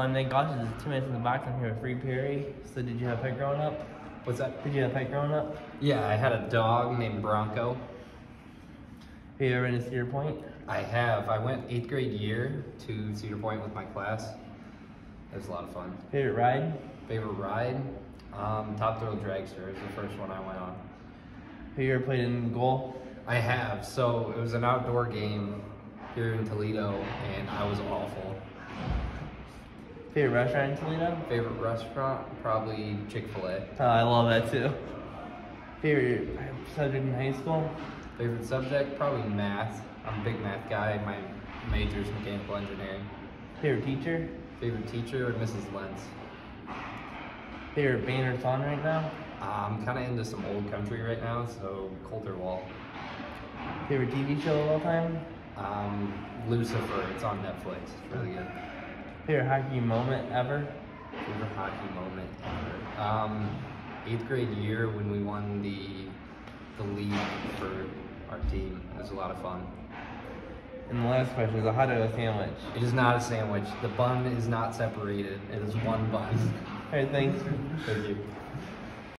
I'm Nick Gulch. Is two minutes in the box. I'm here with Reid Perry. So, did you have a pet growing up? What's that? Did you have a pet growing up? Yeah, I had a dog named Bronco. Have you ever been to Cedar Point? I have. I went eighth grade year to Cedar Point with my class. It was a lot of fun. Favorite ride? Favorite ride? Um, Top Thrill Dragster is the first one I went on. Have you ever played in goal? I have. So it was an outdoor game here in Toledo, and I was awful. Favorite restaurant in Toledo? Favorite restaurant? Probably Chick Fil A. Oh, I love that too. Favorite subject in high school? Favorite subject? Probably math. I'm a big math guy. My major is mechanical engineering. Favorite teacher? Favorite teacher? Mrs. Lentz. Favorite band or song right now? I'm kind of into some old country right now, so Colter Wall. Favorite TV show of all time? Um, Lucifer, it's on Netflix. It's really good. Favorite hockey moment ever? Favorite hockey moment ever. Um, eighth grade year when we won the the league for our team. It was a lot of fun. And the last question is a hot dog sandwich. It is not a sandwich. The bun is not separated. It is one bun. Alright, thanks. Thank you.